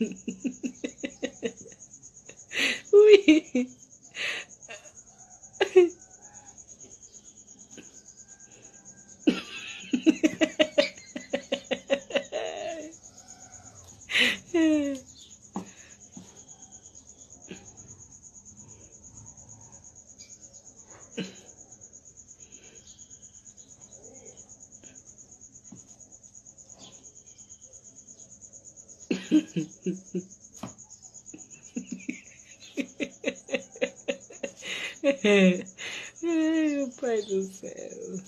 Ui. Ai, meu pai do céu.